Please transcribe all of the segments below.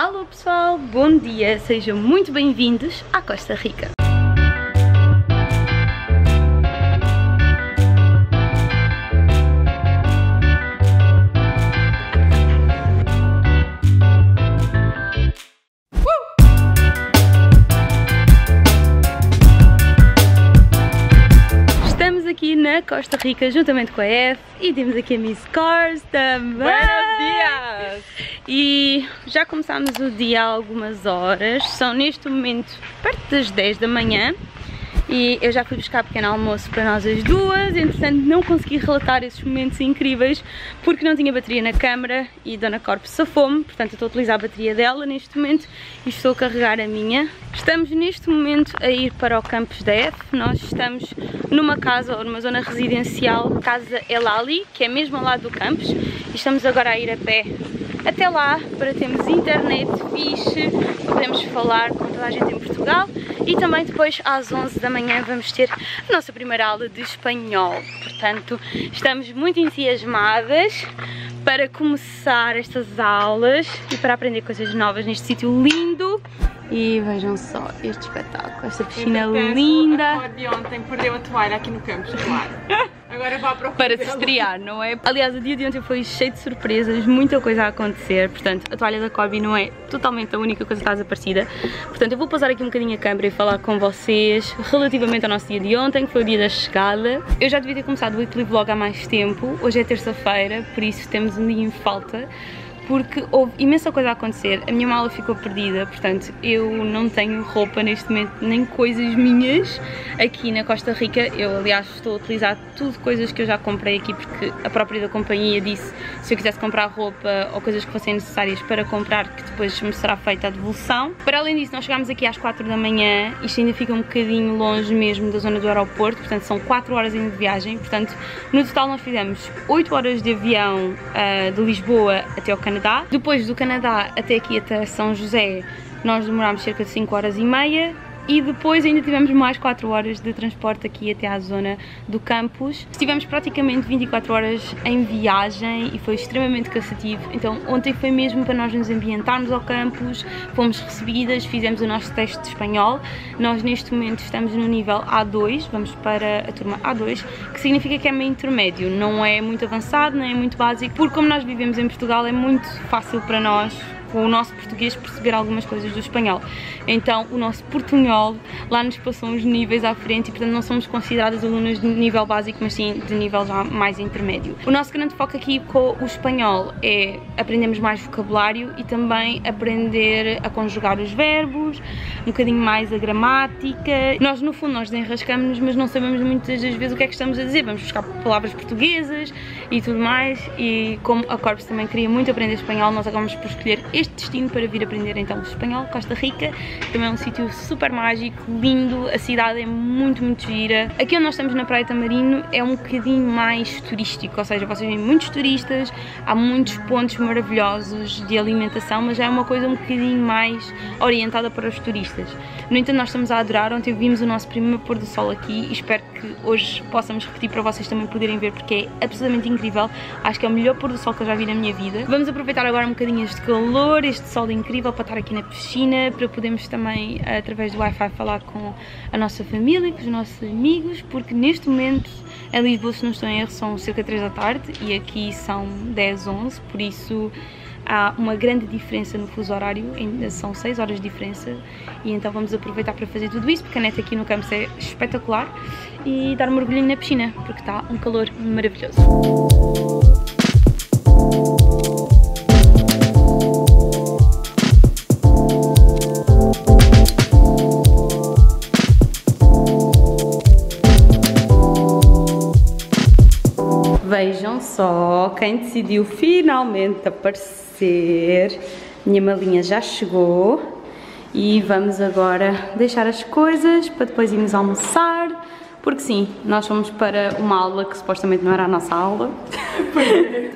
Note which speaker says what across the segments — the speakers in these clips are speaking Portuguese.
Speaker 1: Alô pessoal, bom dia, sejam muito bem-vindos à Costa Rica. Costa Rica juntamente com a F e temos aqui a Miss Cars também.
Speaker 2: Buenos dias!
Speaker 1: E já começámos o dia há algumas horas, são neste momento perto das 10 da manhã e eu já fui buscar pequeno almoço para nós as duas, entretanto não consegui relatar esses momentos incríveis porque não tinha bateria na câmera e Dona Corp safou-me, portanto eu estou a utilizar a bateria dela neste momento e estou a carregar a minha. Estamos neste momento a ir para o campus da F, nós estamos numa casa ou numa zona residencial, Casa Elali, que é mesmo ao lado do campus e estamos agora a ir a pé até lá para termos internet fixe, podemos falar com toda a gente em Portugal e também depois às 11 da manhã vamos ter a nossa primeira aula de espanhol. Portanto, estamos muito entusiasmadas para começar estas aulas e para aprender coisas novas neste sítio lindo. E vejam só este espetáculo, esta piscina
Speaker 2: Entretanto,
Speaker 1: linda.
Speaker 2: A de ontem perdeu a toalha aqui no campus, claro. Agora vá para o
Speaker 1: para se estrear, não é? Aliás, o dia de ontem foi cheio de surpresas, muita coisa a acontecer, portanto, a toalha da Corby não é totalmente a única coisa que está desaparecida. Portanto, eu vou pausar aqui um bocadinho a câmera e falar com vocês relativamente ao nosso dia de ontem, que foi o dia da chegada. Eu já devia ter começado o weekly vlog há mais tempo, hoje é terça-feira, por isso temos um dia em falta porque houve imensa coisa a acontecer, a minha mala ficou perdida, portanto eu não tenho roupa neste momento, nem coisas minhas aqui na Costa Rica. Eu, aliás, estou a utilizar tudo coisas que eu já comprei aqui porque a própria da companhia disse se eu quisesse comprar roupa ou coisas que fossem necessárias para comprar, que depois me será feita a devolução. Para além disso, nós chegámos aqui às 4 da manhã, isto ainda fica um bocadinho longe mesmo da zona do aeroporto, portanto são 4 horas de viagem, portanto no total nós fizemos 8 horas de avião uh, de Lisboa até ao Canadá Canadá. Depois do Canadá até aqui, até São José, nós demorámos cerca de 5 horas e meia e depois ainda tivemos mais 4 horas de transporte aqui até à zona do campus. Estivemos praticamente 24 horas em viagem e foi extremamente cansativo, então ontem foi mesmo para nós nos ambientarmos ao campus, fomos recebidas, fizemos o nosso teste de espanhol. Nós neste momento estamos no nível A2, vamos para a turma A2, que significa que é meio intermédio, não é muito avançado, não é muito básico, porque como nós vivemos em Portugal é muito fácil para nós com o nosso português perceber algumas coisas do espanhol. Então o nosso portunhol lá nos passou uns níveis à frente e portanto não somos consideradas alunas de nível básico, mas sim de nível já mais intermédio. O nosso grande foco aqui com o espanhol é aprendermos mais vocabulário e também aprender a conjugar os verbos, um bocadinho mais a gramática. Nós no fundo nós desenrascamos-nos, mas não sabemos muitas das vezes o que é que estamos a dizer. Vamos buscar palavras portuguesas e tudo mais e como a Corpus também queria muito aprender espanhol, nós acabamos por escolher este destino para vir aprender então espanhol, Costa Rica, também é um sítio super mágico, lindo, a cidade é muito, muito gira. Aqui onde nós estamos na Praia Tamarino é um bocadinho mais turístico, ou seja, vocês veem muitos turistas, há muitos pontos maravilhosos de alimentação, mas já é uma coisa um bocadinho mais orientada para os turistas. No entanto, nós estamos a adorar, ontem vimos o nosso primeiro pôr do sol aqui e espero que hoje possamos repetir para vocês também poderem ver porque é absolutamente incrível, acho que é o melhor pôr do sol que eu já vi na minha vida. Vamos aproveitar agora um bocadinho este calor este sol incrível para estar aqui na piscina, para podermos também, através do Wi-Fi, falar com a nossa família, com os nossos amigos, porque neste momento em Lisboa, se não estou em erro, são cerca de 3 da tarde e aqui são 10, 11, por isso há uma grande diferença no fuso horário, são 6 horas de diferença e então vamos aproveitar para fazer tudo isso, porque a neta aqui no campus é espetacular e dar um mergulhinho na piscina, porque está um calor maravilhoso. Vejam só quem decidiu finalmente aparecer. Minha malinha já chegou e vamos agora deixar as coisas para depois irmos almoçar. Porque sim, nós fomos para uma aula que supostamente não era a nossa aula.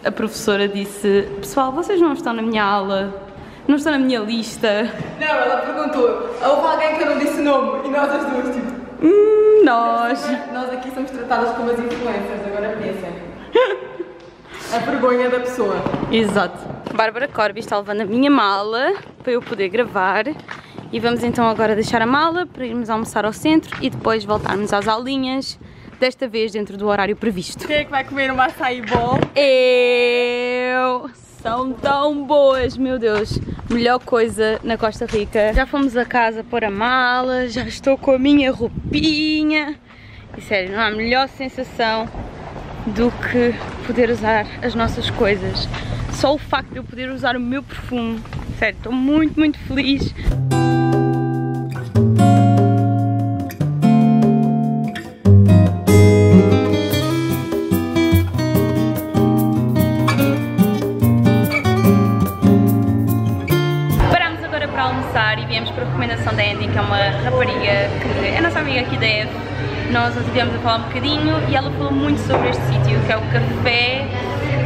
Speaker 1: a professora disse: Pessoal, vocês não estão na minha aula, não estão na minha lista.
Speaker 2: Não, ela perguntou: houve alguém que eu não disse o nome? E nós as duas, tipo.
Speaker 1: Hum, nós.
Speaker 2: Nós aqui somos tratadas como as influências, agora pensem. A vergonha da pessoa.
Speaker 1: Exato. Bárbara Corby está levando a minha mala para eu poder gravar e vamos então agora deixar a mala para irmos almoçar ao centro e depois voltarmos às aulinhas, desta vez dentro do horário previsto.
Speaker 2: Quem é que vai comer uma açaí bom?
Speaker 1: Eu! São tão boas, meu Deus! Melhor coisa na Costa Rica. Já fomos a casa pôr a mala, já estou com a minha roupinha. E sério, não há melhor sensação do que poder usar as nossas coisas. Só o facto de eu poder usar o meu perfume. Sério, estou muito, muito feliz. Nós estivemos a falar um bocadinho e ela falou muito sobre este sítio, que é o Café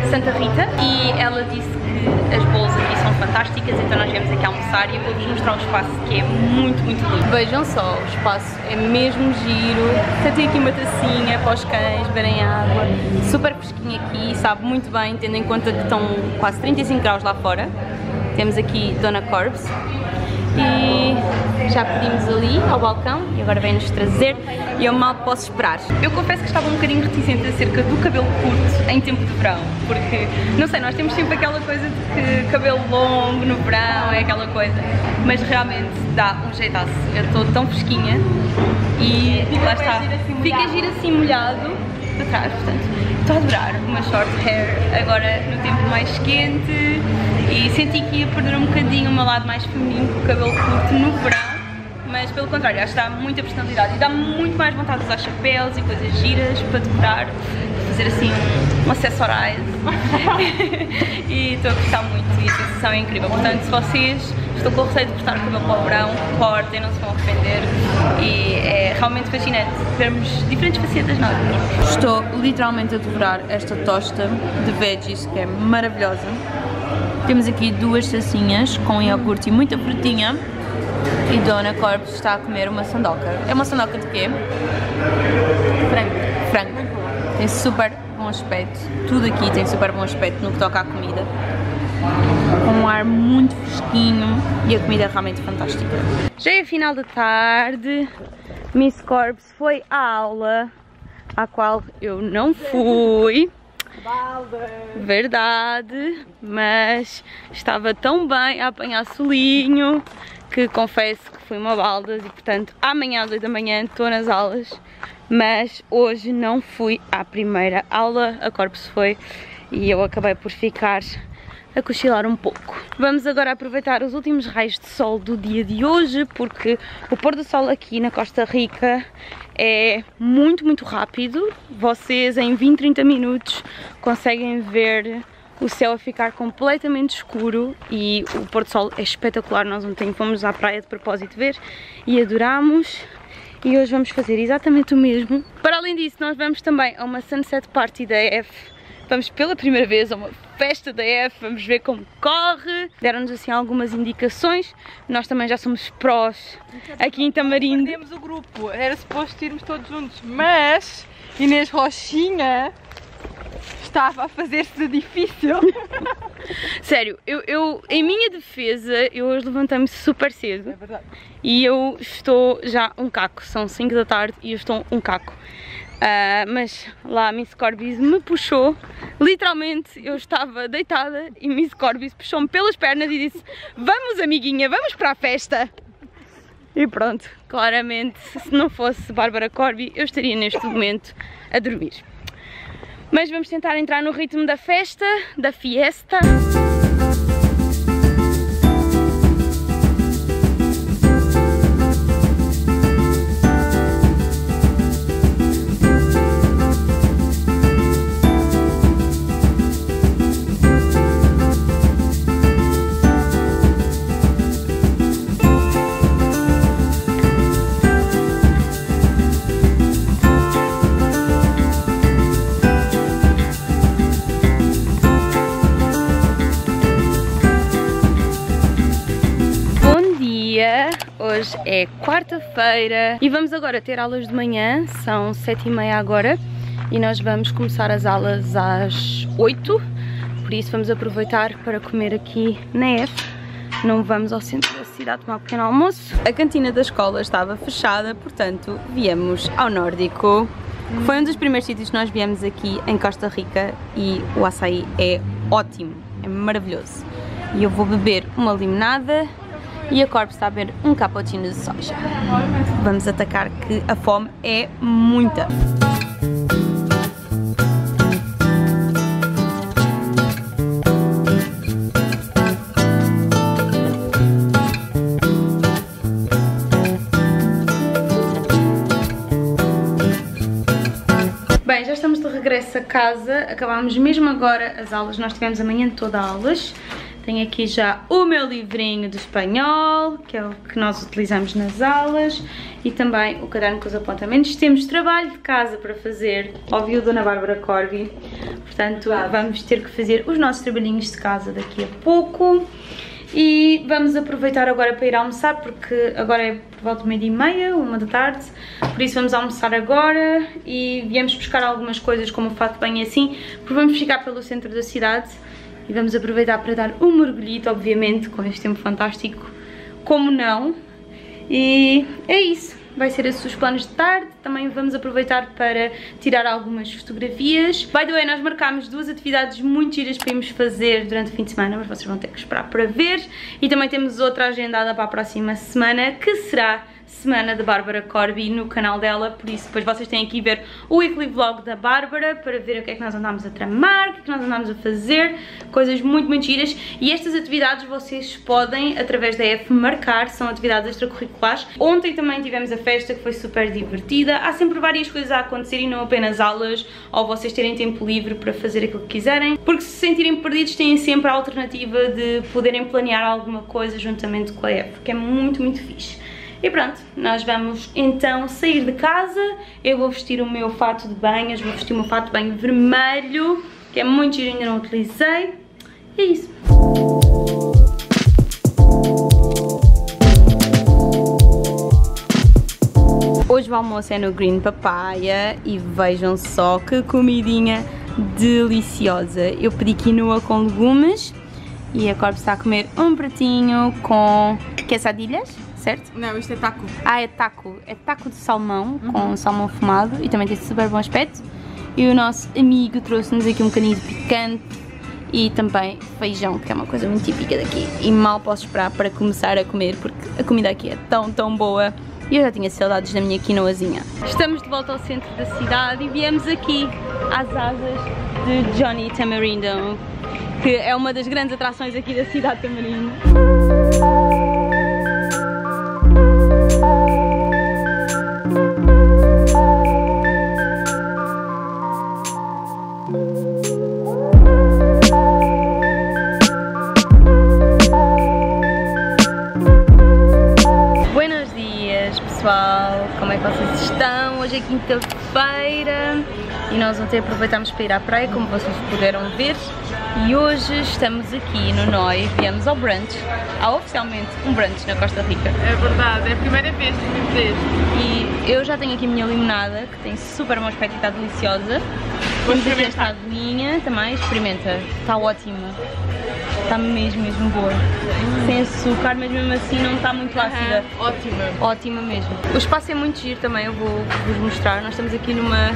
Speaker 1: Santa Rita. E ela disse que as bolos aqui são fantásticas, então nós viemos aqui almoçar e eu vou-vos mostrar o espaço que é muito, muito lindo. Vejam só, o espaço é mesmo giro. Até tem aqui uma tacinha para os cães beberem água. Super fresquinho aqui, sabe muito bem, tendo em conta que estão quase 35 graus lá fora. Temos aqui Dona Corbs e já pedimos ali ao balcão e agora vem-nos trazer e eu mal posso esperar. Eu confesso que estava um bocadinho reticente acerca do cabelo curto em tempo de verão, porque, não sei, nós temos sempre aquela coisa de que cabelo longo no verão é aquela coisa, mas realmente dá um jeitaço. Eu estou tão fresquinha e lá está, fica giro assim molhado para trás, portanto, estou a adorar. Uma short hair agora no tempo mais quente e senti que ia perder um bocadinho o meu lado mais feminino com o cabelo curto no verão mas pelo contrário, acho que dá muita personalidade e dá muito mais vontade de usar chapéus e coisas giras para decorar, fazer assim um, acessorize e estou a gostar muito e a sensação é incrível, portanto se vocês estão com receio de cortar o cabelo para o verão, cortem, não se vão arrepender e é realmente fascinante vermos diferentes facetas nossas. Estou literalmente a devorar esta tosta de veggies que é maravilhosa. Temos aqui duas tacinhas com iogurte e muita frutinha e Dona Corpus está a comer uma sandoca. É uma sandoca de quê?
Speaker 2: Frango.
Speaker 1: Frango. Tem super bom aspecto. Tudo aqui tem super bom aspecto no que toca à comida. Com um ar muito fresquinho e a comida é realmente fantástica. Já é final da tarde. Miss Corpus foi à aula à qual eu não fui. Verdade, mas estava tão bem a apanhar solinho que confesso que fui uma baldas e portanto amanhã às 8 da manhã estou nas aulas, mas hoje não fui à primeira aula, a Corpus foi e eu acabei por ficar a cochilar um pouco. Vamos agora aproveitar os últimos raios de sol do dia de hoje, porque o pôr do sol aqui na Costa Rica é muito, muito rápido. Vocês em 20, 30 minutos conseguem ver o céu a ficar completamente escuro e o pôr do sol é espetacular. Nós ontem fomos à praia de propósito ver e adorámos. E hoje vamos fazer exatamente o mesmo. Para além disso, nós vamos também a uma sunset party da F Vamos pela primeira vez a uma festa da F, vamos ver como corre. Deram-nos assim algumas indicações. Nós também já somos prós aqui em Tamarindo.
Speaker 2: Perdemos o grupo, era suposto irmos todos juntos, mas Inês Rochinha estava a fazer-se difícil.
Speaker 1: Sério, eu, eu, em minha defesa, eu hoje levantei-me super cedo.
Speaker 2: É verdade.
Speaker 1: E eu estou já um caco, são 5 da tarde e eu estou um caco. Uh, mas lá a Miss Corbis me puxou, literalmente eu estava deitada e Miss Corbis puxou-me pelas pernas e disse vamos amiguinha, vamos para a festa. E pronto, claramente se não fosse Bárbara Corby eu estaria neste momento a dormir. Mas vamos tentar entrar no ritmo da festa, da fiesta hoje é quarta-feira e vamos agora ter aulas de manhã, são sete e meia agora e nós vamos começar as aulas às oito por isso vamos aproveitar para comer aqui na F. Não vamos ao centro da cidade tomar um pequeno almoço. A cantina da escola estava fechada, portanto viemos ao Nórdico. Foi um dos primeiros sítios que nós viemos aqui em Costa Rica e o açaí é ótimo, é maravilhoso. E eu vou beber uma limonada e a Corp está a beber um cappuccino de soja. Vamos atacar que a fome é muita. Bem, já estamos de regresso a casa, acabámos mesmo agora as aulas, nós tivemos amanhã toda aulas. Tenho aqui já o meu livrinho de espanhol, que é o que nós utilizamos nas aulas, e também o caderno com os apontamentos. Temos trabalho de casa para fazer, ouviu Dona Bárbara Corby, portanto vamos ter que fazer os nossos trabalhinhos de casa daqui a pouco. E vamos aproveitar agora para ir almoçar, porque agora é por volta de meia e meia, uma da tarde, por isso vamos almoçar agora e viemos buscar algumas coisas como o fato e assim, porque vamos ficar pelo centro da cidade e vamos aproveitar para dar um mergulhito, obviamente, com este tempo fantástico, como não, e é isso. Vai ser esses os planos de tarde, também vamos aproveitar para tirar algumas fotografias. By the way, nós marcámos duas atividades muito giras para irmos fazer durante o fim de semana, mas vocês vão ter que esperar para ver. E também temos outra agendada para a próxima semana, que será semana da Bárbara Corby no canal dela, por isso depois vocês têm aqui ver o weekly vlog da Bárbara para ver o que é que nós andámos a tramar, o que é que nós andámos a fazer, coisas muito, muito giras e estas atividades vocês podem, através da F, marcar, são atividades extracurriculares. Ontem também tivemos a festa que foi super divertida, há sempre várias coisas a acontecer e não apenas aulas ou vocês terem tempo livre para fazer aquilo que quiserem, porque se se sentirem perdidos têm sempre a alternativa de poderem planear alguma coisa juntamente com a F, que é muito, muito fixe. E pronto, nós vamos então sair de casa. Eu vou vestir o meu fato de banhas, vou vestir o meu fato de banho vermelho, que é muito giro, ainda não utilizei. E é isso. Hoje o almoço é no Green Papaya e vejam só que comidinha deliciosa. Eu pedi quinoa com legumes e a Corp está a comer um pratinho com quesadilhas certo?
Speaker 2: Não, isto é taco.
Speaker 1: Ah, é taco. É taco de salmão, uhum. com salmão fumado e também tem super bom aspecto. E o nosso amigo trouxe-nos aqui um bocadinho de picante e também feijão, que é uma coisa muito típica daqui. E mal posso esperar para começar a comer, porque a comida aqui é tão, tão boa. E eu já tinha saudades da minha quinoazinha. Estamos de volta ao centro da cidade e viemos aqui às asas de Johnny Tamarindo, que é uma das grandes atrações aqui da cidade de Tamarindo. Quinta-feira e nós ontem aproveitámos para ir à praia, como vocês puderam ver. E hoje estamos aqui no NOI, viemos ao brunch. Há oficialmente um brunch na Costa Rica.
Speaker 2: É verdade, é a primeira vez que vimos
Speaker 1: este. E eu já tenho aqui a minha limonada, que tem super bom aspecto e está deliciosa. Temos aqui esta aguinha também, experimenta, está ótima. Está mesmo, mesmo boa. Hum. Sem açúcar, mas mesmo assim não está muito ácida.
Speaker 2: Uhum. Ótima.
Speaker 1: Ótima mesmo. O espaço é muito giro também, eu vou vos mostrar. Nós estamos aqui numa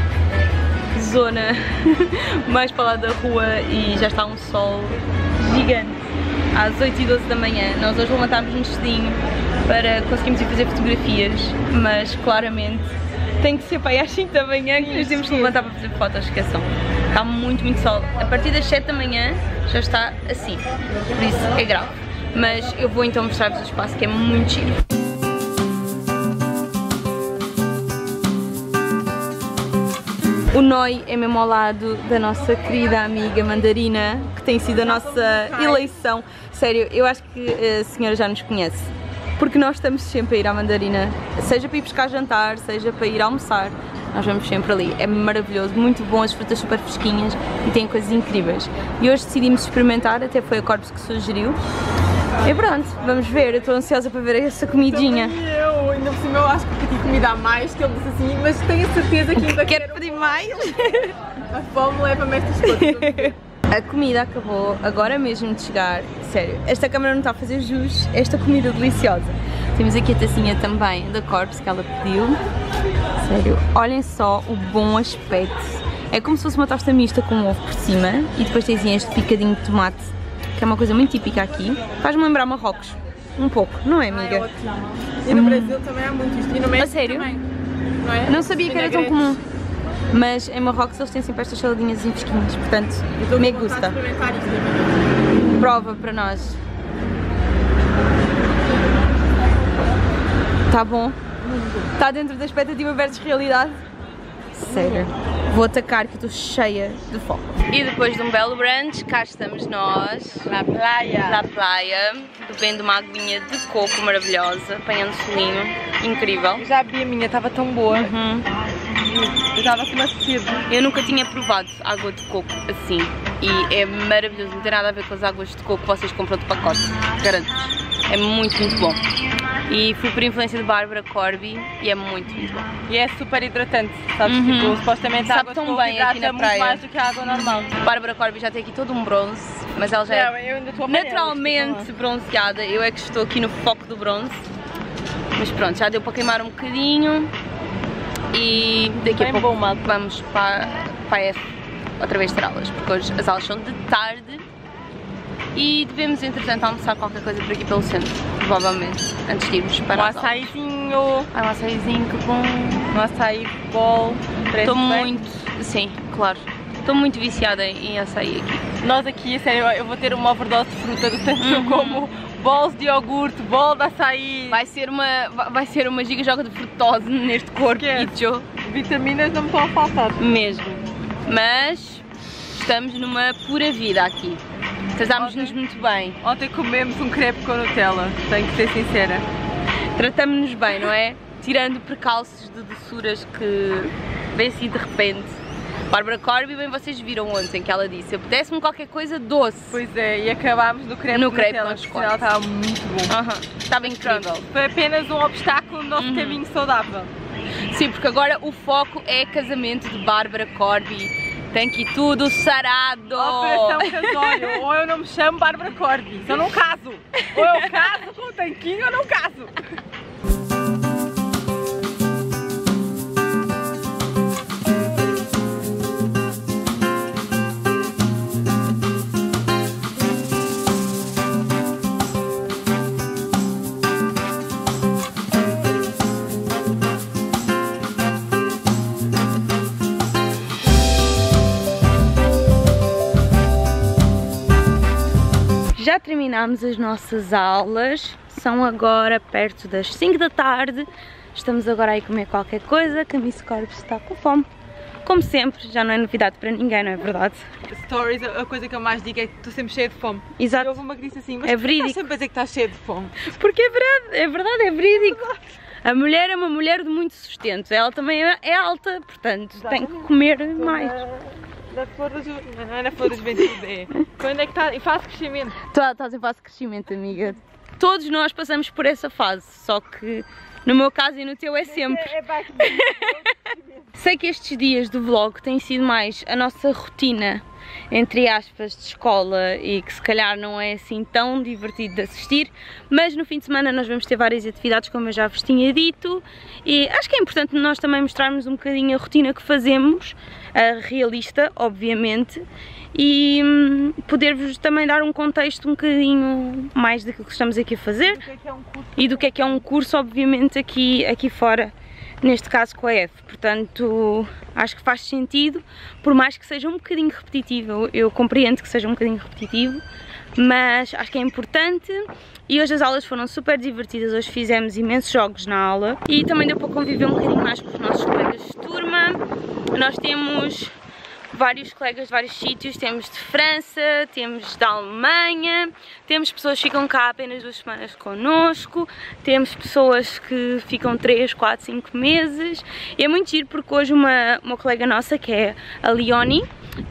Speaker 1: zona mais para lá da rua e já está um sol gigante às 8h12 da manhã. Nós hoje levantámos-nos cedinho para conseguirmos ir fazer fotografias, mas claramente tem que ser para aí às 5 da manhã que nós temos que levantar para fazer fotos, esqueçam. Está muito, muito sol. A partir das 7 da manhã já está assim, por isso é grave. Mas eu vou então mostrar-vos o espaço que é muito giro. O Noi é mesmo ao lado da nossa querida amiga Mandarina, que tem sido a nossa eleição. Sério, eu acho que a senhora já nos conhece, porque nós estamos sempre a ir à Mandarina, seja para ir buscar jantar, seja para ir almoçar. Nós vamos sempre ali, é maravilhoso, muito bom, as frutas super fresquinhas e tem coisas incríveis. E hoje decidimos experimentar, até foi a Corpus que sugeriu. E pronto, vamos ver, eu estou ansiosa para ver essa comidinha.
Speaker 2: Também eu, ainda por cima eu acho que pedi comida a mais, que ele disse assim, mas tenho certeza que ainda
Speaker 1: quero, quero pedir mais.
Speaker 2: A fome leva-me estas coisas.
Speaker 1: A comida acabou agora mesmo de chegar. Sério, esta câmera não está a fazer jus esta comida deliciosa. Temos aqui a tacinha também da Corpus que ela pediu. Sério, olhem só o bom aspecto. É como se fosse uma tosta mista com um ovo por cima e depois tens este picadinho de tomate, que é uma coisa muito típica aqui. Faz-me lembrar Marrocos. Um pouco, não é, amiga?
Speaker 2: Ah, é ótimo. E no Brasil também há muito isto. E no México
Speaker 1: A sério?
Speaker 2: também. Não é?
Speaker 1: Não sabia que era tão comum. Mas em Marrocos eles têm sempre estas saladinhas fresquinhas, portanto, me gusta. Prova para nós. Tá bom? Está dentro da expectativa versus realidade? Sério. Vou atacar que estou cheia de foco. E depois de um belo brunch, cá estamos nós.
Speaker 2: Na praia.
Speaker 1: Na praia, bebendo uma aguinha de coco maravilhosa, apanhando solinho, incrível.
Speaker 2: Eu já vi a minha, estava tão boa.
Speaker 1: Uhum.
Speaker 2: Eu estava com uma sede.
Speaker 1: Eu nunca tinha provado água de coco assim e é maravilhoso, não tem nada a ver com as águas de coco que vocês compram de pacote, garanto-vos. É muito, muito bom. E fui por influência de Bárbara Corby e é muito, muito bom.
Speaker 2: E é super hidratante, sabes?
Speaker 1: Uhum.
Speaker 2: Tipo, supostamente a
Speaker 1: Sabe
Speaker 2: água
Speaker 1: tão bem aqui na
Speaker 2: muito
Speaker 1: praia.
Speaker 2: mais do que a água normal.
Speaker 1: Bárbara Corby já tem aqui todo um bronze, mas ela já
Speaker 2: Não,
Speaker 1: é
Speaker 2: eu estou amarela,
Speaker 1: naturalmente bronzeada. Eu é que estou aqui no foco do bronze. Mas pronto, já deu para queimar um bocadinho. E daqui a pouco
Speaker 2: bom,
Speaker 1: vamos para, para a F outra vez ter aulas, porque hoje as aulas são de tarde e devemos entretanto almoçar qualquer coisa por aqui pelo centro, provavelmente, antes de irmos para
Speaker 2: Um
Speaker 1: as aulas.
Speaker 2: açaizinho,
Speaker 1: Ai, um açaizinho, que bom!
Speaker 2: um açaí bol.
Speaker 1: Estou muito, sim, claro, estou muito viciada em açaí aqui.
Speaker 2: Nós aqui, sério, eu vou ter uma overdose de fruta do tanto que eu
Speaker 1: Uhum.
Speaker 2: como bols de iogurte, bol de açaí.
Speaker 1: Vai ser uma, vai- ser uma giga joga de frutose neste corpo, Joe.
Speaker 2: Vitaminas não me estão a faltar.
Speaker 1: Mesmo. Mas estamos numa pura vida aqui. Tratámos-nos muito bem.
Speaker 2: Ontem comemos um crepe com Nutella, tenho que ser sincera.
Speaker 1: Tratamos-nos bem, não é? Tirando precalços de doçuras que vêm assim de repente. Bárbara Corby, bem vocês viram ontem que ela disse, apetece-me qualquer coisa doce.
Speaker 2: Pois é, e acabámos no crepe
Speaker 1: No
Speaker 2: de
Speaker 1: crepe
Speaker 2: Nutella, que
Speaker 1: chocolate.
Speaker 2: estava muito bom.
Speaker 1: Aham, Estava incrível.
Speaker 2: Foi apenas um obstáculo no nosso
Speaker 1: Uhum.
Speaker 2: caminho saudável.
Speaker 1: Sim, porque agora o foco é casamento de Bárbara Corby. Tem que ir tudo sarado.
Speaker 2: Operação casório, ou eu não me chamo Bárbara Corby, se eu não caso. Ou eu caso com o tanquinho ou não caso.
Speaker 1: Terminámos as nossas aulas, são agora perto das 5 da tarde. Estamos agora aí a comer qualquer coisa, que a Miss Corpus está com fome. Como sempre, já não é novidade para ninguém, não é verdade?
Speaker 2: Stories, a coisa que eu mais digo é que estou sempre cheia de fome. E
Speaker 1: Exato.
Speaker 2: houve uma que disse assim, mas
Speaker 1: É verídico.
Speaker 2: estás sempre a dizer que estás cheia de fome?
Speaker 1: Porque é verdade, é verdade, é verídico. A mulher é uma mulher de muito sustento, ela também é é alta, portanto tem que comer mais.
Speaker 2: Na flor da ju... Não é na flor da juventude, é. Quando é que está em fase de crescimento?
Speaker 1: Estás em fase de crescimento, amiga. Todos nós passamos por essa fase, só que no meu caso e no teu é sempre.
Speaker 2: É baixo
Speaker 1: Sei que estes dias do vlog têm sido mais a nossa rotina, entre aspas, de escola e que se calhar não é assim tão divertido de assistir, mas no fim de semana nós vamos ter várias atividades, como eu já vos tinha dito, e acho que é importante nós também mostrarmos um bocadinho a rotina que fazemos, realista, obviamente, e hum, poder-vos também dar um contexto um bocadinho mais daquilo que estamos aqui a fazer
Speaker 2: O que é é um
Speaker 1: e do que é que é um curso, obviamente, aqui, aqui fora, neste caso com a F. Portanto, acho que faz sentido, por mais que seja um bocadinho repetitivo, eu, eu compreendo que seja um bocadinho repetitivo, mas acho que é importante. E hoje as aulas foram super divertidas, hoje fizemos imensos jogos na aula. E também deu para conviver um bocadinho mais com os nossos colegas de turma. Nós temos vários colegas de vários sítios, temos de França, temos da Alemanha, temos pessoas que ficam cá apenas duas semanas connosco, temos pessoas que ficam 3, 4, 5 meses. E é muito giro porque hoje uma, uma colega nossa que é a Leonie,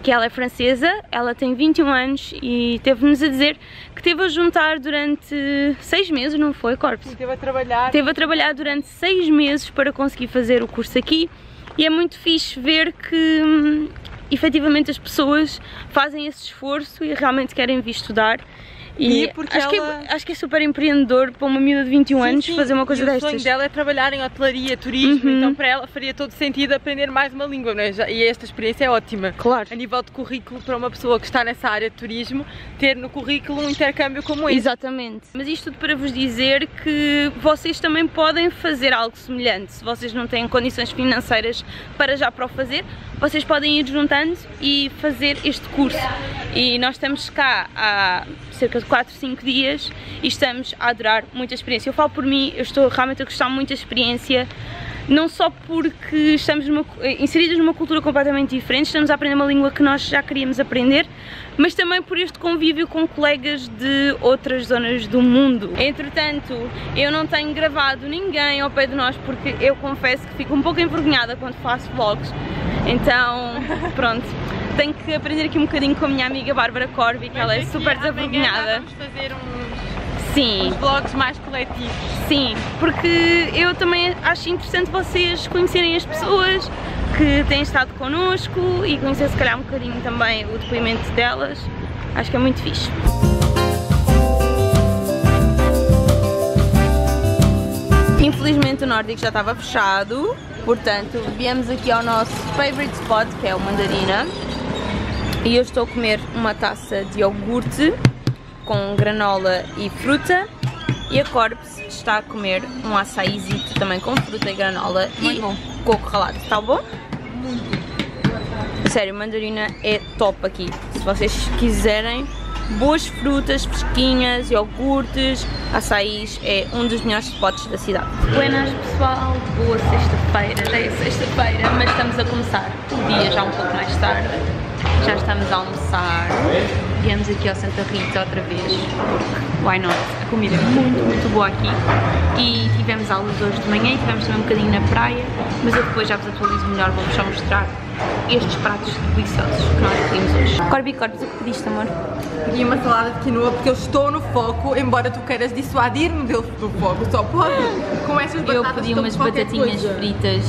Speaker 1: que ela é francesa, ela tem 21 anos e teve-nos a dizer que esteve a juntar durante 6 meses, não foi, Corpus?
Speaker 2: Esteve a trabalhar.
Speaker 1: Esteve a trabalhar durante seis meses para conseguir fazer o curso aqui e é muito fixe ver que, efetivamente as pessoas fazem esse esforço e realmente querem vir estudar e,
Speaker 2: E porque
Speaker 1: acho, que
Speaker 2: ela-
Speaker 1: é, acho que é super empreendedor para uma miúda de 21 anos
Speaker 2: Sim, sim,
Speaker 1: fazer uma coisa
Speaker 2: e
Speaker 1: destas.
Speaker 2: O sonho dela é trabalhar em hotelaria, turismo,
Speaker 1: Uhum.
Speaker 2: então para ela faria todo sentido aprender mais uma língua, não é? E esta experiência é ótima.
Speaker 1: Claro.
Speaker 2: A nível de currículo, para uma pessoa que está nessa área de turismo, ter no currículo um intercâmbio como esse.
Speaker 1: Exatamente. Mas isto tudo para vos dizer que vocês também podem fazer algo semelhante. Se vocês não têm condições financeiras para já para o fazer, vocês podem ir juntando e fazer este curso. E nós estamos cá há cerca de 4, 5 dias e estamos a adorar muita experiência. Eu falo por mim, eu estou realmente a gostar muito da experiência. Não só porque estamos numa, inseridos numa cultura completamente diferente, estamos a aprender uma língua que nós já queríamos aprender, mas também por este convívio com colegas de outras zonas do mundo. Entretanto, eu não tenho gravado ninguém ao pé de nós porque eu confesso que fico um pouco envergonhada quando faço vlogs. Então, pronto, tenho que aprender aqui um bocadinho com a minha amiga Bárbara Corby, que ela é super desavergonhada.
Speaker 2: Vamos fazer uns,
Speaker 1: Sim.
Speaker 2: uns vlogs mais coletivos.
Speaker 1: Sim, porque eu também acho interessante vocês conhecerem as pessoas que têm estado connosco e conhecer se calhar um bocadinho também o depoimento delas. Acho que é muito fixe. Infelizmente o Nórdico já estava fechado, portanto viemos aqui ao nosso favorite spot que é o Mandarina e eu estou a comer uma taça de iogurte com granola e fruta e a Corpse está a comer um açaizito também com fruta e granola
Speaker 2: Muito
Speaker 1: e
Speaker 2: bom.
Speaker 1: coco ralado. Está bom? Sério, mandarina é top aqui. Se vocês quiserem boas frutas, fresquinhas, iogurtes, açaís, é um dos melhores spots da cidade. Buenas pessoal, boa sexta-feira. Já é sexta-feira, mas estamos a começar o dia já um pouco mais tarde. Já estamos a almoçar. Viemos aqui ao Santa Rita outra vez, porque why not? A comida é muito, muito boa aqui. E tivemos aulas hoje de manhã e tivemos também um bocadinho na praia, mas eu depois já vos atualizo melhor, vou-vos só mostrar estes pratos deliciosos que nós pedimos hoje. Corby, Corby, o que pediste, amor?
Speaker 2: E uma salada de quinoa porque eu estou no foco, embora tu queiras dissuadir-me do foco, só pode. Com estas batatas
Speaker 1: Eu pedi umas batatinhas
Speaker 2: coisa.
Speaker 1: fritas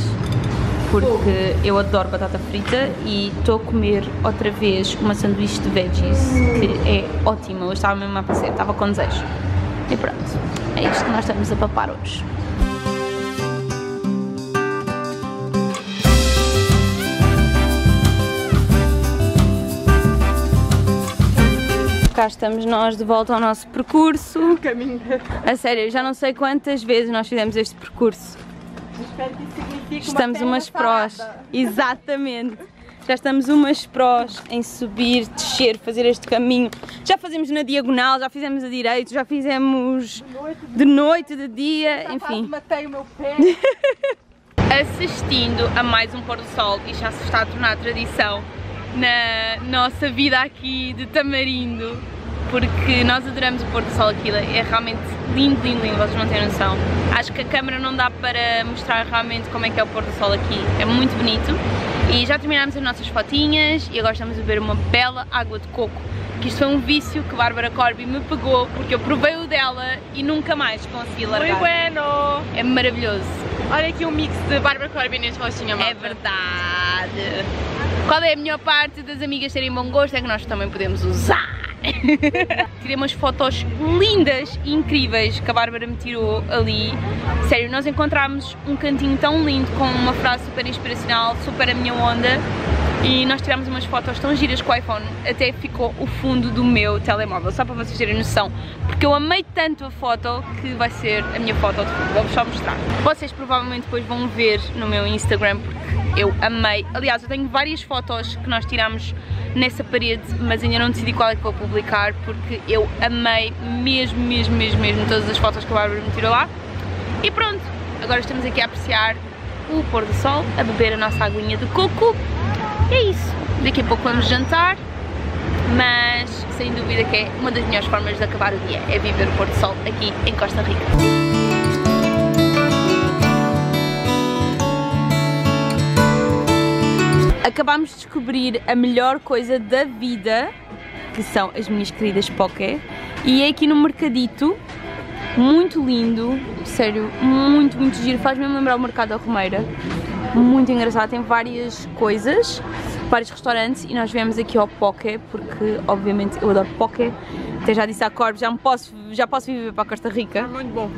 Speaker 1: porque eu adoro batata frita e estou a comer outra vez uma sanduíche de veggies que é ótima, eu estava mesmo a aparecer, estava com desejo. E pronto, é isto que nós estamos a papar hoje. Cá estamos nós de volta ao nosso percurso.
Speaker 2: Caminho.
Speaker 1: A sério, já não sei quantas vezes nós fizemos este percurso.
Speaker 2: Espero que isso signifique
Speaker 1: Estamos
Speaker 2: uma
Speaker 1: umas prós. Exatamente. Já estamos umas prós em subir, descer, fazer este caminho. Já fazemos na diagonal, já fizemos a direito, já fizemos de noite, de dia,
Speaker 2: Quase
Speaker 1: enfim.
Speaker 2: matei o meu pé.
Speaker 1: Assistindo a mais um pôr do sol e já se está a tornar tradição na nossa vida aqui de Tamarindo, porque nós adoramos o pôr do sol aqui, é realmente lindo, lindo, lindo, vocês não têm noção. Acho que a câmera não dá para mostrar realmente como é que é o pôr do sol aqui, é muito bonito. E já terminámos as nossas fotinhas e agora estamos a beber uma bela água de coco, que isto foi um vício que Bárbara Corby me pegou, porque eu provei o dela e nunca mais consegui
Speaker 2: Muito
Speaker 1: largar.
Speaker 2: bueno!
Speaker 1: É maravilhoso.
Speaker 2: Olha aqui um mix de Bárbara Corbin e Inês Rochinha,
Speaker 1: É
Speaker 2: malta.
Speaker 1: verdade. Qual é a melhor parte das amigas terem bom gosto? É que nós também podemos usar. Tirei umas fotos lindas e incríveis que a Bárbara me tirou ali. Sério, nós encontramos um cantinho tão lindo com uma frase super inspiracional, super a minha onda. E nós tirámos umas fotos tão giras com o iPhone, até ficou o fundo do meu telemóvel, só para vocês terem noção. Porque eu amei tanto a foto que vai ser a minha foto de fundo, vou-vos só mostrar. Vocês provavelmente depois vão ver no meu Instagram, porque eu amei. Aliás, eu tenho várias fotos que nós tiramos nessa parede, mas ainda não decidi qual é que vou publicar, porque eu amei mesmo, mesmo, mesmo, mesmo todas as fotos que a Bárbara me tirou lá. E pronto, agora estamos aqui a apreciar o pôr do sol, a beber a nossa aguinha de coco. E é isso. Daqui a pouco vamos jantar, mas sem dúvida que é uma das melhores formas de acabar o dia, é viver o pôr do sol aqui em Costa Rica. Acabámos de descobrir a melhor coisa da vida, que são as minhas queridas poké, e é aqui no mercadito, muito lindo, sério, muito, muito giro, faz mesmo lembrar o mercado da Romeira, muito engraçado, tem várias coisas, vários restaurantes e nós viemos aqui ao Poké, porque obviamente eu adoro Poké. Até já disse à Corb, já, posso, já posso viver para a Costa Rica. É
Speaker 2: muito bom.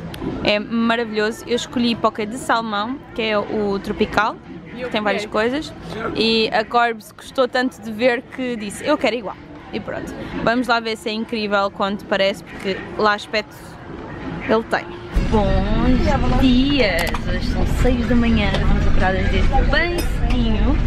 Speaker 1: É maravilhoso. Eu escolhi Poké de salmão, que é o tropical, que tem várias coisas. E a Corbs gostou tanto de ver que disse, eu quero igual. E pronto. Vamos lá ver se é incrível quanto parece, porque lá aspecto ele tem. Bons dias! Hoje são 6 da manhã, estamos acordadas desde bem cedinho.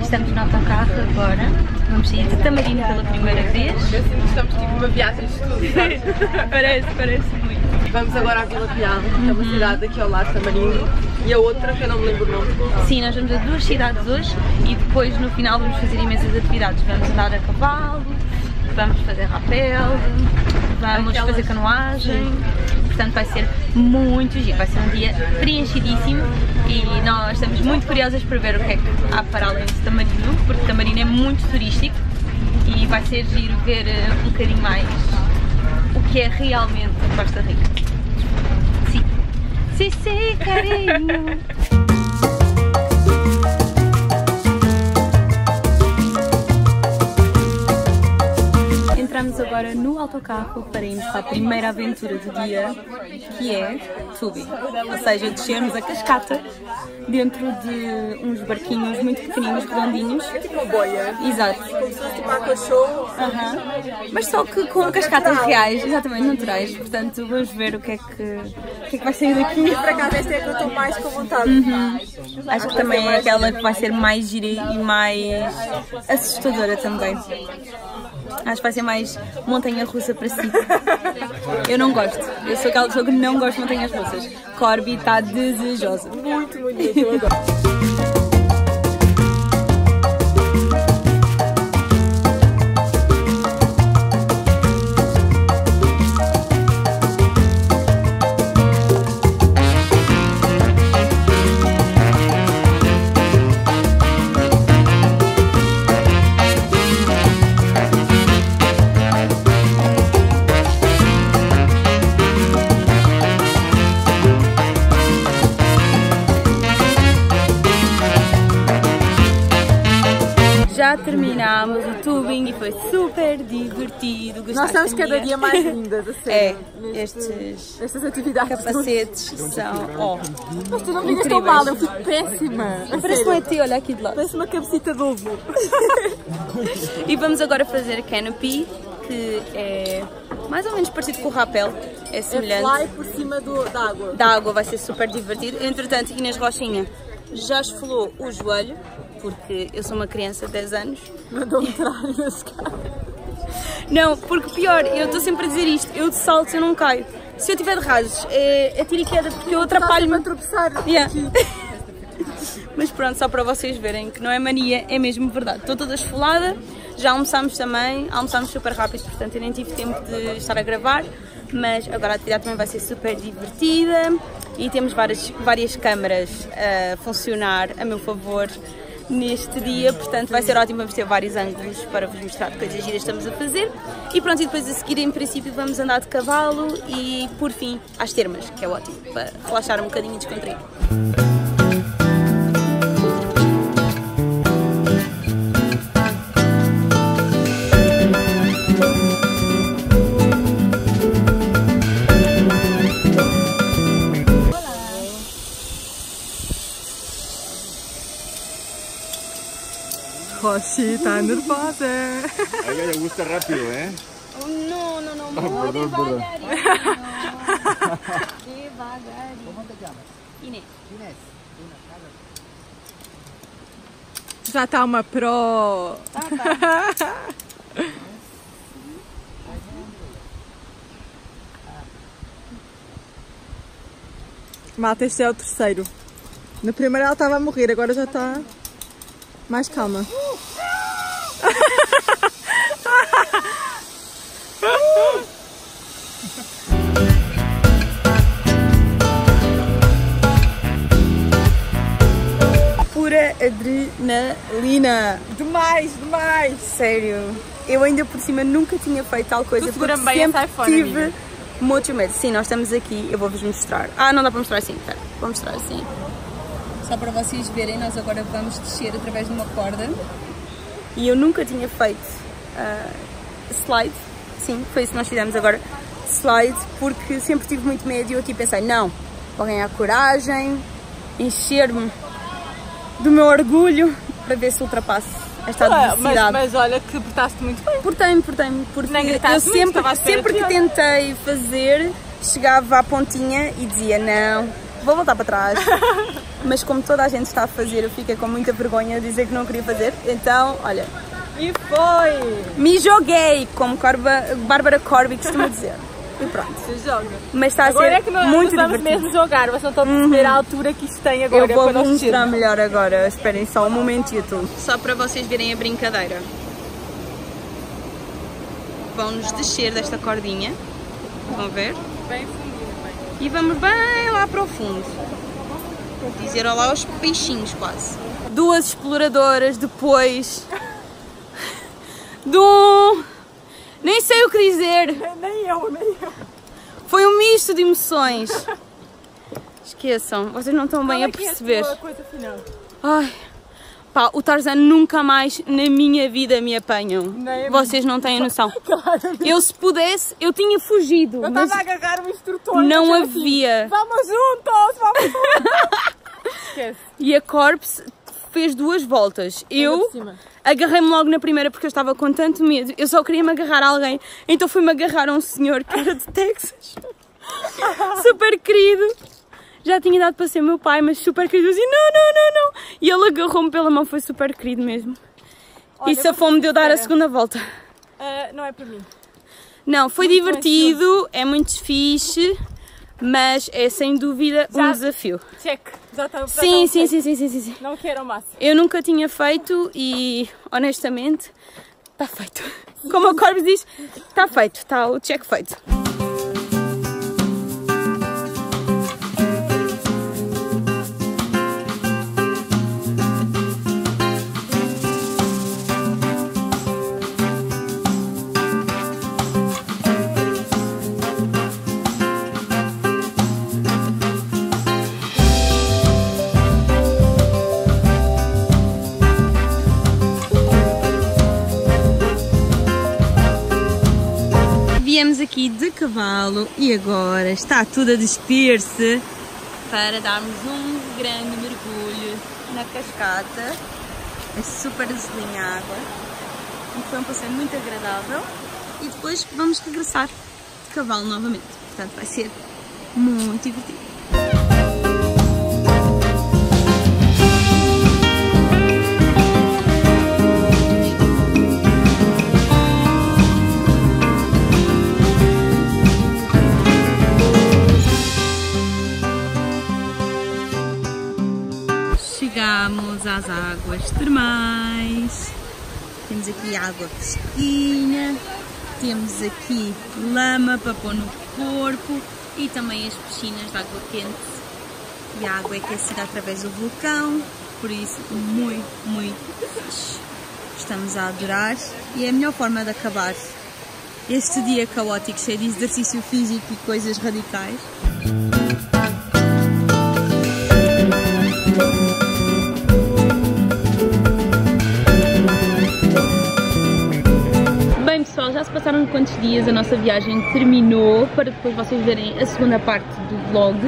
Speaker 1: Estamos no autocarro agora. Vamos sair de Tamarino pela primeira vez.
Speaker 2: Estamos tipo uma viagem de estudo.
Speaker 1: parece, parece muito.
Speaker 2: Vamos agora à Vila Real, que é uma cidade aqui ao lado de Tamarindo. E a outra, que eu não me lembro o nome.
Speaker 1: Sim, nós vamos a duas cidades hoje e depois no final vamos fazer imensas atividades. Vamos andar a cavalo, vamos fazer rapel, vamos
Speaker 2: Aquelas-
Speaker 1: fazer canoagem. Portanto, vai ser muito giro, vai ser um dia preenchidíssimo e nós estamos muito curiosas para ver o que é que há para além de Tamarino, porque Tamarino é muito turístico e vai ser giro ver eh, um bocadinho mais o que é realmente Costa Rica. Sim. Sim, sim, carinho. Entramos agora no autocarro para irmos para a primeira aventura do dia, que é tubing. Ou seja, descermos a cascata dentro de uns barquinhos muito pequeninos, redondinhos.
Speaker 2: Tipo uma boia.
Speaker 1: Exato.
Speaker 2: Tipo aqua show.
Speaker 1: Aham. Mas só que com cascatas reais, exatamente naturais. Portanto, vamos ver o que é que, o que, é que vai sair daqui.
Speaker 2: Por acaso esta é que eu estou mais com vontade.
Speaker 1: Acho que também é aquela que vai ser mais gira e mais assustadora também. Acho que vai ser mais montanha russa para si. Eu não gosto. Eu sou aquela pessoa que não gosta de montanhas russas. Corby está desejosa.
Speaker 2: Muito bonito, eu adoro.
Speaker 1: Terminámos o tubing e foi super divertido.
Speaker 2: Nós estamos cada dia mais lindas, a
Speaker 1: É,
Speaker 2: sério. neste-
Speaker 1: estes
Speaker 2: Estas atividades.
Speaker 1: capacetes são. Oh,
Speaker 2: Mas tu não me tão mal, eu fico péssima.
Speaker 1: Parece um. ET, olha aqui de lado.
Speaker 2: Parece uma cabecita de ovo.
Speaker 1: E vamos agora fazer canopy, que é mais ou menos parecido com o rapel, é
Speaker 2: É
Speaker 1: semelhante.
Speaker 2: fly por cima do, da água.
Speaker 1: Da água vai ser super divertido. Entretanto, Inês Rochinha já esfolou o joelho, porque eu sou uma criança de 10 anos.
Speaker 2: Mandou-me entrar nas caras.
Speaker 1: Não, porque pior, eu estou sempre a dizer isto, eu de saltos eu não caio. Se eu tiver de rasos, é, é tiro e queda, porque eu atrapalho-me.
Speaker 2: a tropeçar.
Speaker 1: Yeah. Mas pronto, só para vocês verem que não é mania, é mesmo verdade. Estou toda esfolada, já almoçámos também, almoçámos super rápido, portanto eu nem tive tempo de estar a gravar. Mas agora a atividade também vai ser super divertida e temos várias, várias câmaras a funcionar a meu favor neste dia, portanto vai ser ótimo, vamos ter vários ângulos para vos mostrar que coisas giras estamos a fazer. E pronto, e depois a seguir em princípio vamos andar de cavalo e por fim às termas, que é ótimo, para relaxar um bocadinho e descontrair.
Speaker 2: Roshi está nervosa.
Speaker 3: A ella le gusta rápido, ¿eh?
Speaker 1: No, no, no,
Speaker 3: Ah, perdón, perdón.
Speaker 1: Devagarinho. Como te chama? Inês.
Speaker 2: Já está uma pro. Malta, este é o terceiro. Na primeira ela estava a morrer, agora já está mais calma.
Speaker 1: Pura adrenalina.
Speaker 2: Demais, demais!
Speaker 1: Sério. Eu ainda por cima nunca tinha feito tal coisa.
Speaker 2: Tu segura
Speaker 1: porque
Speaker 2: bem
Speaker 1: sempre
Speaker 2: iPhone,
Speaker 1: tive
Speaker 2: amiga.
Speaker 1: muito medo. Sim, nós estamos aqui, eu vou-vos mostrar. Ah, não dá para mostrar assim, espera. Vou mostrar assim. Só para vocês verem, nós agora vamos descer através de uma corda. E eu nunca tinha feito ah, slide, sim, foi isso que nós fizemos agora, slide, porque sempre tive muito medo e eu aqui pensei, não, vou ganhar coragem, encher-me do meu orgulho para ver se ultrapasso esta
Speaker 2: Ah, mas,
Speaker 1: adversidade.
Speaker 2: mas olha que portaste muito bem.
Speaker 1: Portei-me, portei-me, porque
Speaker 2: Nem
Speaker 1: eu
Speaker 2: gritaste muito,
Speaker 1: sempre, sempre que tentei fazer, chegava à pontinha e dizia não, vou voltar para trás. Mas como toda a gente está a fazer, eu fiquei com muita vergonha de dizer que não queria fazer. Então, olha,
Speaker 2: E foi!
Speaker 1: me joguei, como Corba, Bárbara Corby costuma dizer. E pronto.
Speaker 2: Se joga.
Speaker 1: Mas está a
Speaker 2: Agora
Speaker 1: ser
Speaker 2: é que nós
Speaker 1: muito
Speaker 2: vamos
Speaker 1: divertido.
Speaker 2: mesmo jogar, vocês não estão a perceber a altura que isto tem agora
Speaker 1: Eu vou vos mostrar melhor agora. Esperem só um momentito. Só para vocês verem a brincadeira. Vão-nos descer desta cordinha. Vão ver?
Speaker 2: Bem fundido, bem.
Speaker 1: E vamos bem lá para o fundo. Dizer olá aos peixinhos quase. Duas exploradoras depois de um... Nem sei o que dizer.
Speaker 2: Nem eu, nem eu.
Speaker 1: Foi um misto de emoções. Esqueçam, vocês não estão bem
Speaker 2: Qual
Speaker 1: a
Speaker 2: é que é
Speaker 1: perceber.
Speaker 2: tua coisa final?
Speaker 1: Ai, pá, o Tarzan nunca mais na minha vida me apanham.
Speaker 2: Nem
Speaker 1: Vocês não têm noção. Eu, se pudesse, eu tinha fugido,
Speaker 2: Eu estava a agarrar o instrutor.
Speaker 1: não
Speaker 2: mas assim,
Speaker 1: havia.
Speaker 2: Vamos juntos, vamos juntos. Esquece.
Speaker 1: E a Corpse fez duas voltas. Eu agarrei-me logo na primeira porque eu estava com tanto medo. Eu só queria me agarrar a alguém. Então fui-me agarrar a um senhor que era de Texas. super querido. Já tinha dado para ser meu pai, mas super querido. Disse, não, não, não, não. E ele agarrou-me pela mão, foi super querido mesmo.
Speaker 2: Olha,
Speaker 1: e safou-me de eu dar a segunda volta.
Speaker 2: Ah, não é para mim.
Speaker 1: Não, foi
Speaker 2: Muito
Speaker 1: divertido, é muito fixe, mas é sem dúvida um
Speaker 2: Já-
Speaker 1: desafio.
Speaker 2: Check. Já já
Speaker 1: Sim,
Speaker 2: está
Speaker 1: sim,
Speaker 2: feito.
Speaker 1: sim, sim, sim, sim, sim.
Speaker 2: Não quero mais.
Speaker 1: Eu nunca tinha feito e honestamente está feito. Como a Corbs diz, está feito, está o check feito. Viemos aqui de cavalo e agora está tudo a despir-se para darmos um grande mergulho na cascata. É super azulinha a água e foi um passeio muito agradável. E depois vamos regressar de cavalo novamente. Portanto, vai ser muito divertido. Água fresquinha. Temos aqui lama para pôr no corpo e também as piscinas de água quente. E a água é aquecida através do vulcão, por isso muito, muito fixe. Estamos a adorar e é a melhor forma de acabar este dia caótico, cheio de exercício físico e coisas radicais. Bem pessoal, já se passaram quantos dias a nossa viagem terminou? Para depois vocês verem a segunda parte do vlog.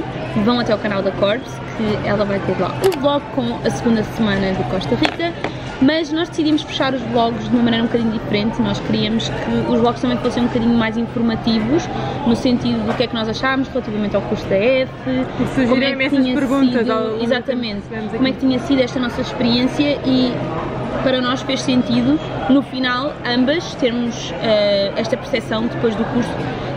Speaker 1: Vão até o canal da Corps que ela vai ter lá o vlog com a segunda semana de Costa Rica. Mas nós decidimos fechar os vlogs de uma maneira um bocadinho diferente. Nós queríamos que os vlogs também fossem um bocadinho mais informativos no sentido do que é que nós achámos relativamente ao curso da F como é que tinha
Speaker 2: perguntas
Speaker 1: sido- exatamente, como é que tinha sido esta nossa experiência e para nós fez sentido no final ambas termos eh, esta percepção depois do curso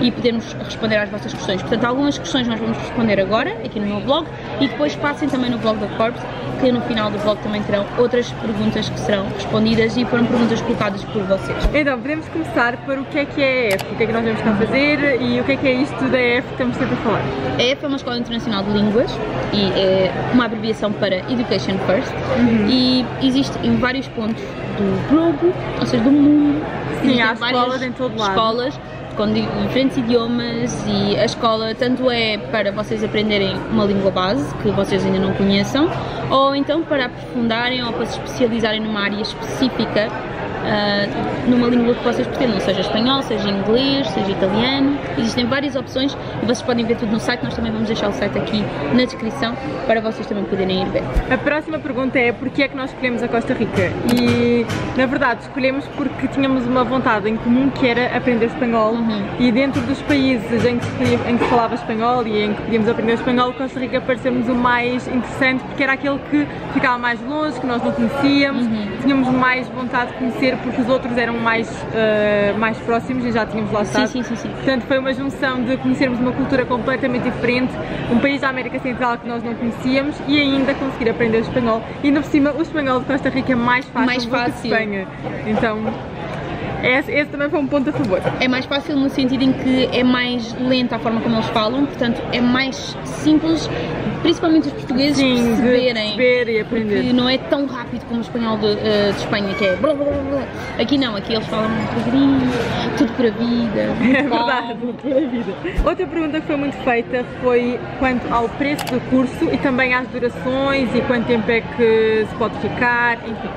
Speaker 1: e podermos responder às vossas questões. Portanto, algumas questões nós vamos responder agora aqui no meu blog e depois passem também no blog da Corps que no final do blog também terão outras perguntas que serão respondidas e foram perguntas colocadas por vocês.
Speaker 2: Então, podemos começar por o que é que é a EF, o que é que nós vamos cá fazer e o que é que é isto da EF que estamos sempre a falar.
Speaker 1: A EF é uma escola internacional de línguas e é uma abreviação para Education First e existe em vários pontos do globo, ou seja, do mundo.
Speaker 2: Sim, há escolas em todo lado.
Speaker 1: Escolas com di- diferentes idiomas e a escola tanto é para vocês aprenderem uma língua base que vocês ainda não conheçam ou então para aprofundarem ou para se especializarem numa área específica uh, numa língua que vocês pretendam, seja espanhol, seja inglês, seja italiano. Existem várias opções e vocês podem ver tudo no site. Nós também vamos deixar o site aqui na descrição para vocês também poderem ir ver.
Speaker 2: A próxima pergunta é porquê é que nós escolhemos a Costa Rica? E na verdade escolhemos porque tínhamos uma vontade em comum que era aprender espanhol
Speaker 1: Uhum.
Speaker 2: e dentro dos países em que, se, em que se falava espanhol e em que podíamos aprender espanhol, Costa Rica pareceu-nos o mais interessante porque era aquele que ficava mais longe, que nós não conhecíamos,
Speaker 1: Uhum.
Speaker 2: tínhamos mais vontade de conhecer porque os outros eram mais, ah, mais próximos e já tínhamos lá
Speaker 1: Sim,
Speaker 2: estado.
Speaker 1: sim, sim, sim.
Speaker 2: Portanto, foi uma junção de conhecermos uma cultura completamente diferente, um país da América Central que nós não conhecíamos e ainda conseguir aprender o espanhol. E ainda por cima, o espanhol de Costa Rica é mais fácil
Speaker 1: Mais
Speaker 2: do que
Speaker 1: fácil.
Speaker 2: de Espanha. Então, esse, esse também foi um ponto a favor.
Speaker 1: É mais fácil no sentido em que é mais lenta a forma como eles falam, portanto é mais simples, principalmente os portugueses
Speaker 2: Sim,
Speaker 1: perceberem.
Speaker 2: perceber e aprender.
Speaker 1: Que não é tão rápido como o espanhol de, eh, de Espanha, que é blá, blá, blá. Aqui não, aqui eles falam muito devagarinho, tudo por a vida.
Speaker 2: É verdade, toda a vida. Outra pergunta que foi muito feita foi quanto ao preço do curso e também às durações e quanto tempo é que se pode ficar, enfim.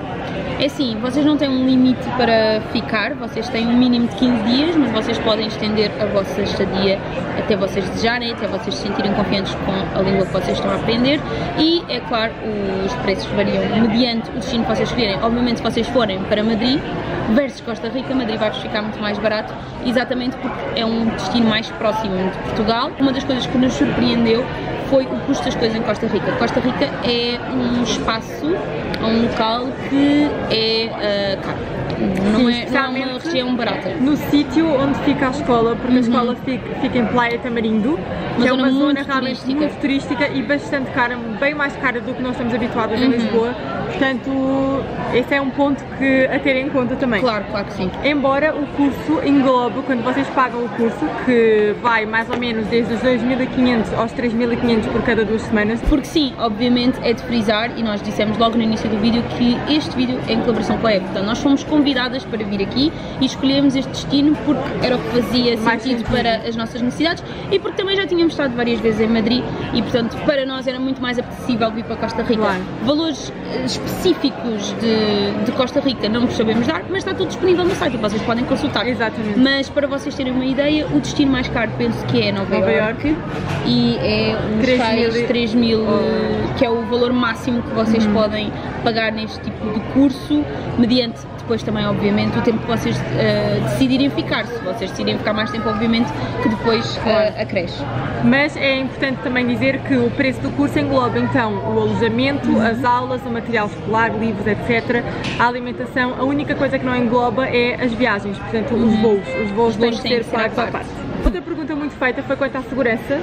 Speaker 1: É assim, vocês não têm um limite para ficar, vocês têm um mínimo de 15 dias, mas vocês podem estender a vossa estadia até vocês desejarem, até vocês se sentirem confiantes com a língua que vocês estão a aprender e, é claro, os preços variam mediante o destino que vocês escolherem. Obviamente, se vocês forem para Madrid versus Costa Rica, Madrid vai ficar muito mais barato, exatamente porque é um destino mais próximo de Portugal. Uma das coisas que nos surpreendeu foi o custo das coisas em Costa Rica. Costa Rica é um espaço, um local que é ah, caro. Não,
Speaker 2: Sim,
Speaker 1: é, não é uma região barata.
Speaker 2: no sítio onde fica a escola, porque a escola fica, fica em Playa Tamarindo,
Speaker 1: Uhum. Uma
Speaker 2: que é uma zona realmente
Speaker 1: turística.
Speaker 2: muito turística e bastante cara, bem mais cara do que nós estamos habituados
Speaker 1: Uhum.
Speaker 2: em Lisboa. Portanto, esse é um ponto que a ter em conta também.
Speaker 1: Claro, claro que sim.
Speaker 2: Embora o curso englobe, quando vocês pagam o curso, que vai mais ou menos desde os 2.500 aos 3.500 por cada duas semanas,
Speaker 1: Porque sim, obviamente é de frisar e nós dissemos logo no início do vídeo que este vídeo é em colaboração com a EF. Portanto, nós fomos convidadas para vir aqui e escolhemos este destino porque era o que fazia
Speaker 2: Mais
Speaker 1: sentido,
Speaker 2: sentido.
Speaker 1: para as nossas necessidades e porque também já tínhamos estado várias vezes em Madrid e portanto para nós era muito mais apetecível vir para Costa Rica.
Speaker 2: Claro.
Speaker 1: Valores eh, específicos de, de Costa Rica não vos sabemos dar, mas está tudo disponível no site vocês podem consultar.
Speaker 2: Exatamente.
Speaker 1: Mas para vocês terem uma ideia, o destino mais caro penso que é Nova,
Speaker 2: Nova
Speaker 1: Iorque e é uns
Speaker 2: 3
Speaker 1: tais
Speaker 2: mil e-
Speaker 1: 3 mil, que é o valor máximo que vocês
Speaker 2: Uhum.
Speaker 1: podem pagar neste tipo de curso, mediante depois também, obviamente, o tempo que vocês eh, decidirem ficar. Se vocês decidirem ficar mais tempo, obviamente, que depois eh, acresce.
Speaker 2: Mas é importante também dizer que o preço do curso engloba então o alojamento,
Speaker 1: Uhum.
Speaker 2: as aulas, o material escolar, livros, etc. A alimentação, a única coisa que não engloba é as viagens, portanto os voos. Os voos
Speaker 1: Os voos têm
Speaker 2: ser
Speaker 1: que ser
Speaker 2: pagos à
Speaker 1: parte.
Speaker 2: Outra pergunta muito feita foi quanto à segurança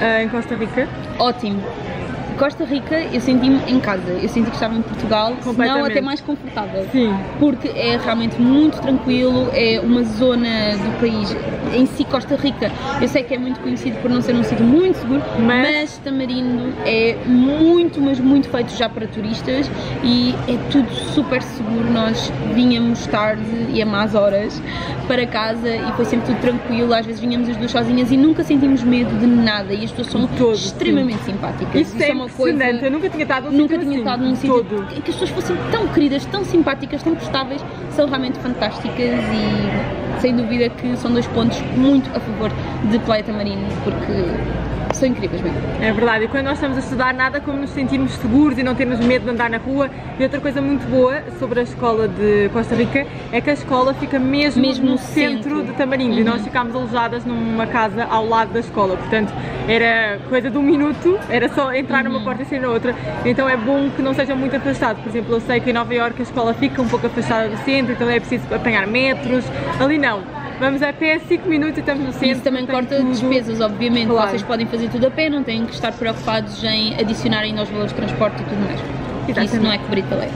Speaker 2: ah, em Costa Rica.
Speaker 1: Ótimo. Costa Rica, eu senti-me em casa, eu senti que estava em Portugal, não até mais confortável.
Speaker 2: Sim.
Speaker 1: porque é realmente muito tranquilo, é uma zona do país em si, Costa Rica. Eu sei que é muito conhecido por não ser um sítio muito seguro,
Speaker 2: Mas-
Speaker 1: mas, Tamarindo é muito, mas muito feito já para turistas e é tudo super seguro. Nós vinhamos tarde e a más horas para casa e foi sempre tudo tranquilo. Às vezes vinhamos as duas sozinhas e nunca sentimos medo de nada e as pessoas são
Speaker 2: Todo,
Speaker 1: extremamente simpáticas.
Speaker 2: Isso é impressionante. Eu nunca tinha estado num
Speaker 1: Nunca
Speaker 2: sítio
Speaker 1: tinha
Speaker 2: assim,
Speaker 1: estado num
Speaker 2: de
Speaker 1: sítio
Speaker 2: todo.
Speaker 1: em que as pessoas fossem tão queridas, tão simpáticas, tão prestáveis, são realmente fantásticas e sem dúvida que são dois pontos muito a favor de Playa Tamarindo porque são incríveis mesmo.
Speaker 2: É verdade, e quando nós estamos a estudar, nada como nos sentirmos seguros e não termos medo de andar na rua. E outra coisa muito boa sobre a escola de Costa Rica é que a escola fica mesmo,
Speaker 1: Mesmo
Speaker 2: no centro,
Speaker 1: centro.
Speaker 2: de Tamarindo e nós ficámos alojadas numa casa ao lado da escola. Portanto, era coisa de um minuto, era só entrar numa porta e sair na outra. Então é bom que não seja muito afastado. Por exemplo, eu sei que em Nova Iorque a escola fica um pouco afastada do centro, então é preciso apanhar metros. Ali não. Vamos a pé 5 minutos e estamos no centro.
Speaker 1: Isso também corta
Speaker 2: tudo.
Speaker 1: despesas, obviamente.
Speaker 2: Claro.
Speaker 1: Vocês podem fazer tudo a pé, não têm que estar preocupados em adicionar ainda aos valores de transporte e tudo mais.
Speaker 2: Exatamente.
Speaker 1: Isso não é cobrido pela lei.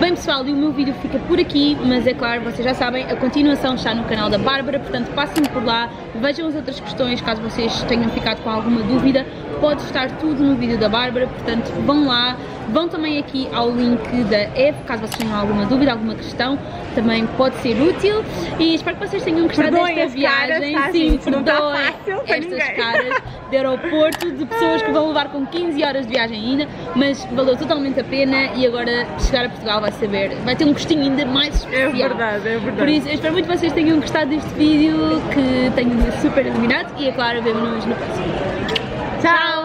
Speaker 1: Bem pessoal, e o meu vídeo fica por aqui, mas é claro, vocês já sabem, a continuação está no canal da Bárbara, portanto passem por lá, vejam as outras questões, caso vocês tenham ficado com alguma dúvida, pode estar tudo no vídeo da Bárbara, portanto vão lá, vão também aqui ao link da Eve, caso vocês tenham alguma dúvida, alguma questão, também pode ser útil e espero que vocês tenham gostado
Speaker 2: Perdoem
Speaker 1: desta
Speaker 2: as caras,
Speaker 1: viagem,
Speaker 2: tá,
Speaker 1: sim,
Speaker 2: gente? Não tá fácil
Speaker 1: estas
Speaker 2: ninguém.
Speaker 1: caras de aeroporto, de pessoas que vão levar com 15 horas de viagem ainda, mas valeu totalmente a pena e agora chegar a Portugal vai saber, vai ter um gostinho ainda mais
Speaker 2: É
Speaker 1: especial.
Speaker 2: verdade, é verdade.
Speaker 1: Por isso, eu espero muito que vocês tenham gostado deste vídeo, que tenham super iluminado e, é claro, vemo-nos no próximo.
Speaker 2: Chao.